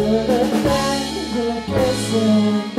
to the man who is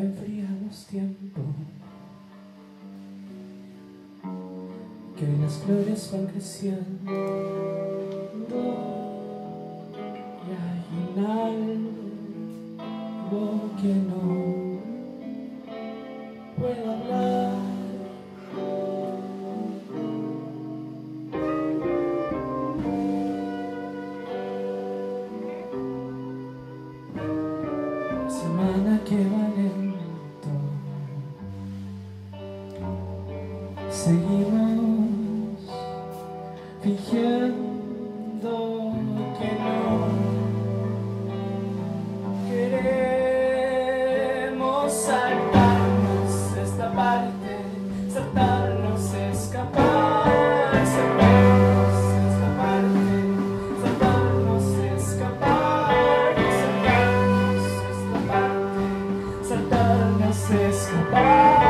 enfriamos tiempo. Que hoy las flores van creciendo y hay un algo que no. fingiendo que no queremos saltarnos esta parte, saltarnos escapar, saltarnos esta parte, saltarnos escapar, saltarnos esta parte, saltarnos escapar.